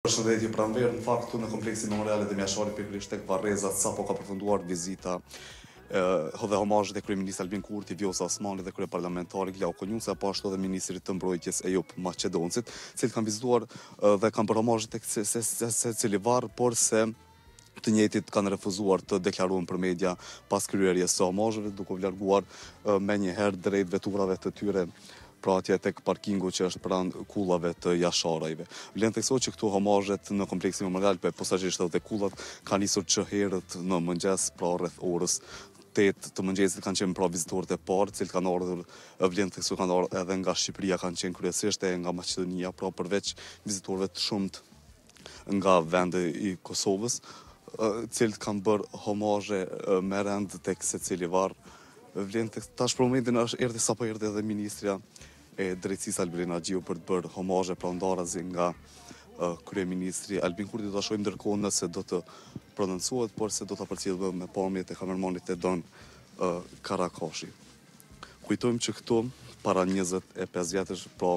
Përshëndetje, Pranvera në fakt këtu në Kompleksin Memorial Adem Jashari pikërisht tek Varrezat sapo ka përfunduar vizita dhe homazhet e kryeministrit Albin Kurti, Vjosa Osmani dhe kryeparlamentari Glauk Konjufca, po ashtu edhe ministrit të Mbrojtjes Ejup Maqedoncit, të cilët kanë vizituar dhe kanë bërë homazhe tek secili varr, por se të njëjtit kanë refuzuar të deklarohen për media pas kryerjes së homazheve, duke u larguar menjëherë drejt veturave të tyre pra atje tek parkingu që është pranë kullave të jasharajve. Vlen të theksohet që këtu homazhet në kompleksin Memorial pra posaçërisht te kullat kanë nisur që herët në mëngjes, pra rreth orës 8 të mëngjesit kanë qenë pra vizitorët e parë, cilët kanë ardhur vlen të theksohet kanë ardhur edhe nga Shqipëria kanë qenë kryesisht e nga Maqedonia, pra përveç vizitorëve të shumtë nga vendi i Kosovës, të cilët kanë bërë homazhe me rend tek secili varr. Vlen, tash për momentin është erdhi sapo erdhi edhe ministrja e drejtësisë Albulena Haxhiu për të bërë homazhe pra ndarazi nga kryeministri Albin Kurti do ta shohim ndërkohë nëse do të prononcohet, por se do ta përcjellim me pamjet e kamermanit Edon Karakashi. Kujtojmë që këtu para njëzet e pesë vjetësh, pra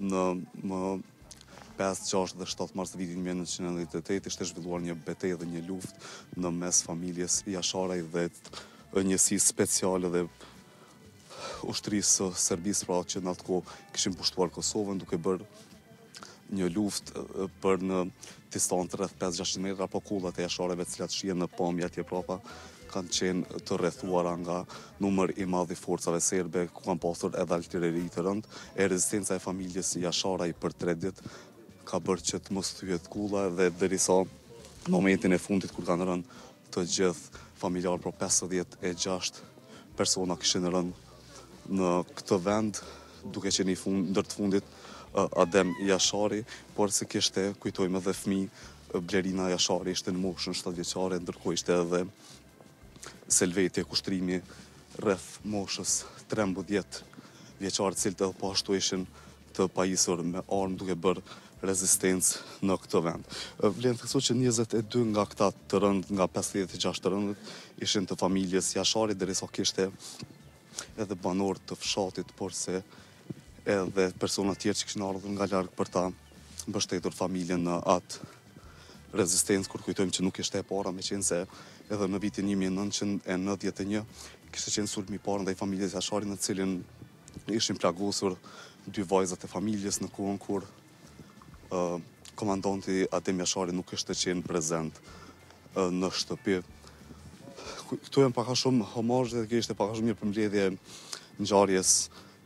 më pesë, gjashtë dhe shtatë mars vitin një nëntëqind e nëntëdhjetë e tetë ishte zhvilluar një betejë dhe një luftë në mes familjes Jasharaj dhe njësisë speciale dhe ushtrisë së Serbisë, pra që në atë kohë kishin pushtuar Kosovën duke bërë Një luftë pra në distancë rreth 5-600 metra, po kullat e Jasharëve të cilat shihen në pamje atje prapa, kanë qenë të rrethuara nga numër i madh i forcave serbe, ku kanë pasur edhe artilleri të rëndë, e rezistenca e familjes Jasharaj për tre ditë ka bërë që të mos thyhet kulla dhe derisa momentin e fundit kur kanë rënë Të gjithë familjarët pra pesëdhjetë e gjashtë persona kishin rënë në këtë vend, duke qenë i fund, ndër të fundit Adem Jashari, por se kishte, kujtojmë edhe fmi, Blerina Jashari ishte në moshën 7 vjeqare, ndërkohë ishte edhe Selvetja e Kushtrimi rreth moshës 13 vjeqarë, të cilët edhe po ashtu ishin të pajisur me armë duke bërë rezistencë në këtë vend. Vlen të theksohet që njëzet e dy nga këta të rënë, nga pesëdhjetë e gjashtë të rënët, ishin të familjes Jashari, derisa kishte edhe banorë të fshatit, por se edhe persona tjerë që kishin ardhur nga larg për ta mbështetur familjen në atë rezistencë, kur kujtojmë që nuk ishte e para, meqenëse edhe në vitin 1991 kishte qenë sulmi i parë ndaj familjes Jashari në të cilin Ishin plagosur dy vajzat e familjes në kohën kur komandanti Adem Jashari nuk ishte qenë prezent në shtëpi. Këtu e në paka shumë homazhe dhe kjo është pak a shumë një përmledhje e ngjarjes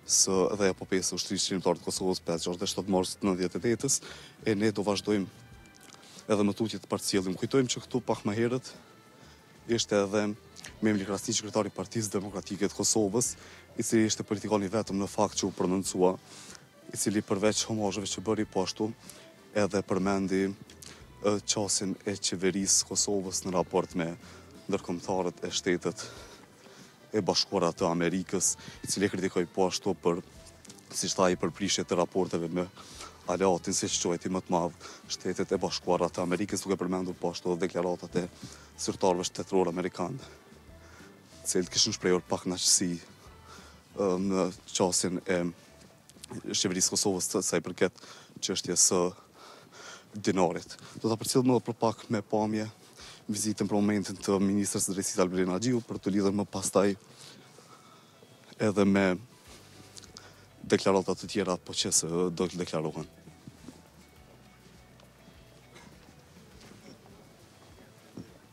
dhe Epopesë së Ushtrisë Çlirimtare të Kosovës 5, 6 dhe 7 mars të 98-ës që ne do vazhdojmë edhe më tutje ta përcjellim. Kujtojmë që këtu pak më herët Ishte edhe Memli Krasniqi, kryetar i Partisë Demokratike të Kosovës, i cili ishte politikani i vetëm në fakt që u prononcua, i cili përveç homazheve që bëri po ashtu edhe përmendi qasjen e Qeverisë së Kosovës në raport me ndërkombëtarët e shtetet e Bashkuara të Amerikës, i cili e kritikoi po ashtu për, siç tha ai, për prishje të raporteve me aleatin, siç e quajti më të madh, Shtetet e Bashkuara të Amerikës, duke përmendur po ashtu deklaratat e zyrtarëve shtetërorë amerikanë, të cilët kishin shprehur pakënaqësi në qasjen e Qeverisë së Kosovës sa i përket çështjes së dinarit. Do ta përcjellim për pak me pamje vizitën për momentin të ministres së Drejtësisë Albulena Haxhiu për t'u lidhur më pastaj edhe me deklarata të tjera po qe se do të deklarohen.